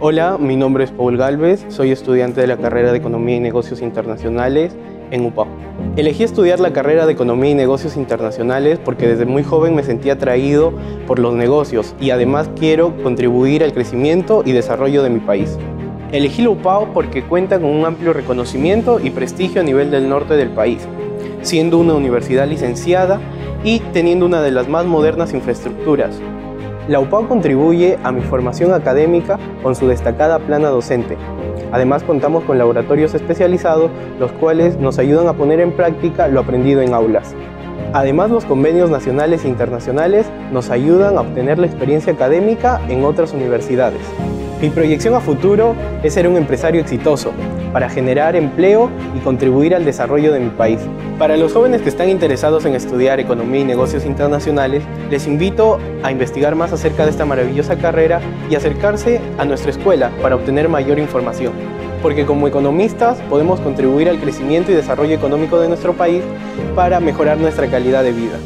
Hola, mi nombre es Paul Galvez, soy estudiante de la carrera de Economía y Negocios Internacionales en UPA. Elegí estudiar la carrera de Economía y Negocios Internacionales porque desde muy joven me sentía atraído por los negocios y además quiero contribuir al crecimiento y desarrollo de mi país. Elegí la UPAO porque cuenta con un amplio reconocimiento y prestigio a nivel del norte del país, siendo una universidad licenciada y teniendo una de las más modernas infraestructuras, la UPAO contribuye a mi formación académica con su destacada plana docente. Además contamos con laboratorios especializados, los cuales nos ayudan a poner en práctica lo aprendido en aulas. Además, los convenios nacionales e internacionales nos ayudan a obtener la experiencia académica en otras universidades. Mi proyección a futuro es ser un empresario exitoso para generar empleo y contribuir al desarrollo de mi país. Para los jóvenes que están interesados en estudiar economía y negocios internacionales, les invito a investigar más acerca de esta maravillosa carrera y acercarse a nuestra escuela para obtener mayor información. Porque como economistas podemos contribuir al crecimiento y desarrollo económico de nuestro país para mejorar nuestra calidad de vida.